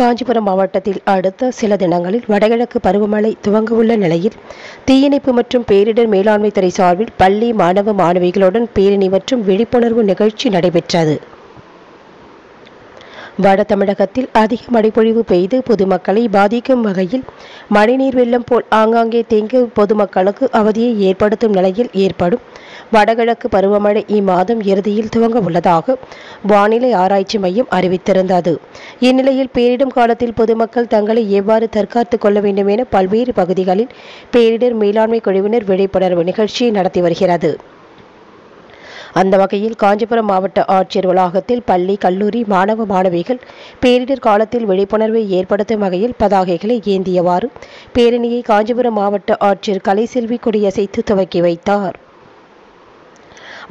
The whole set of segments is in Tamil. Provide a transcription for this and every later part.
காஞ்சிபுரம் மாவட்டத்தில் அடுத்த சில தினங்களில் வடகிழக்கு பருவமழை துவங்கவுள்ள நிலையில் தீயணைப்பு மற்றும் பேரிடர் மேலாண்மை துறை சார்பில் பள்ளி மாணவ மாணவிகளுடன் பேரணி மற்றும் விழிப்புணர்வு நிகழ்ச்சி நடைபெற்றது. வட தமிழகத்தில் அதிக மழைப்பொழிவு பெய்து பொதுமக்களை பாதிக்கும் வகையில் மழைநீர் வெள்ளம் போல் ஆங்காங்கே தேங்கி பொதுமக்களுக்கு அவதியை ஏற்படுத்தும் நிலையில் ஏற்படும் வடகிழக்கு பருவமழை இம்மாதம் இறுதியில் துவங்க உள்ளதாக வானிலை ஆராய்ச்சி மையம் அறிவித்திருந்தது இந்நிலையில் பேரிடும் காலத்தில் பொதுமக்கள் தங்களை எவ்வாறு தற்காத்துக் கொள்ள வேண்டும் என பல்வேறு பகுதிகளில் பேரிடர் மேலாண்மை குழுவினர் விழிப்புணர்வு நிகழ்ச்சியை நடத்தி வருகிறது அந்த வகையில் காஞ்சிபுரம் மாவட்ட ஆட்சியர் வளாகத்தில் பள்ளி கல்லூரி மாணவ மாணவிகள் பேரிடர் காலத்தில் விழிப்புணர்வை ஏற்படுத்தும் வகையில் பதாகைகளை ஏந்தியவாறு பேரணியை காஞ்சிபுரம் மாவட்ட ஆட்சியர் கலைசெல்வி கொடியசைத்து துவக்கி வைத்தார்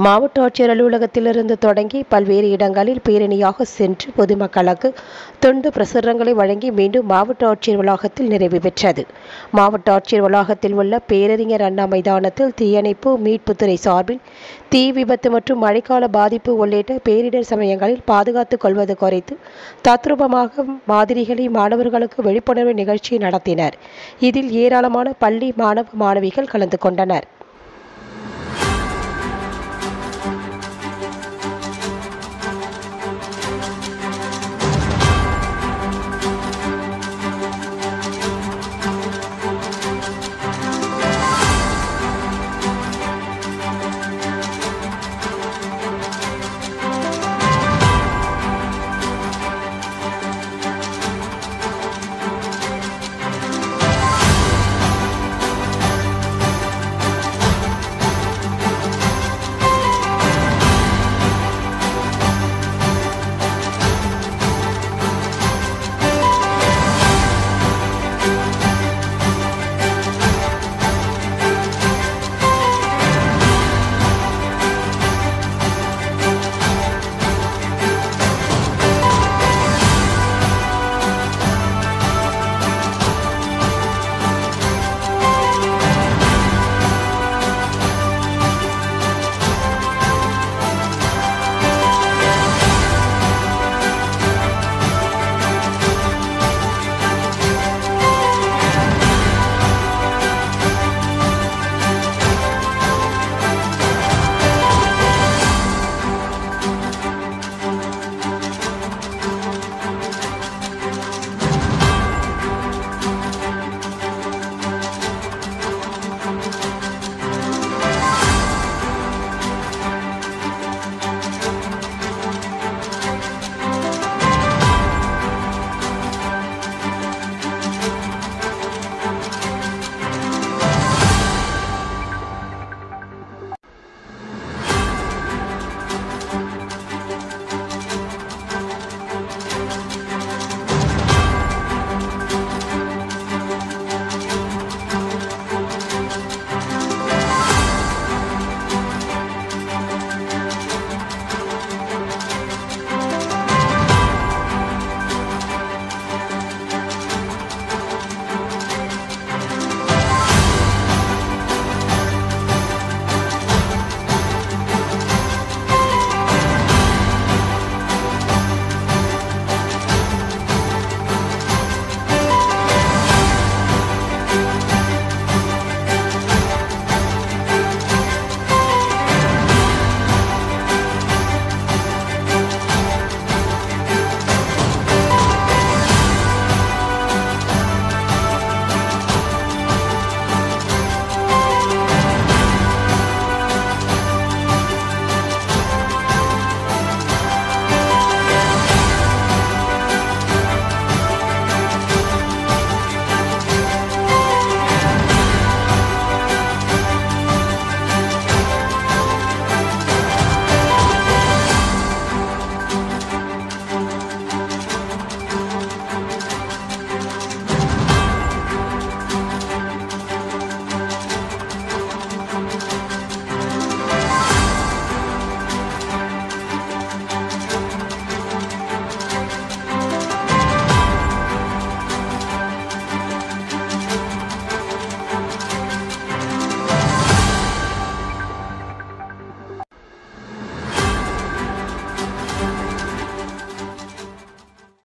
மாவட்ட ஆட்சியர் அலுவலகத்திலிருந்து தொடங்கி பல்வேறு இடங்களில் பேரணியாக சென்று பொதுமக்களுக்கு தொண்டு பிரசுரங்களை வழங்கி மீண்டும் மாவட்ட ஆட்சியர் வளாகத்தில் நிறைவு பெற்றது. மாவட்ட ஆட்சியர் வளாகத்தில் உள்ள பேரறிஞர் அண்ணா மைதானத்தில் தீயணைப்பு மீட்புத்துறை சார்பில் தீ விபத்து மற்றும் மழைக்கால பாதிப்பு உள்ளிட்ட பேரிடர் சமயங்களில் பாதுகாத்துக் கொள்வது குறித்து தத்ரூபமாக மாதிரிகளை மாணவர்களுக்கு விழிப்புணர்வு நிகழ்ச்சி நடத்தினர். இதில் ஏராளமான பள்ளி மாணவ மாணவிகள் கலந்து கொண்டனர்.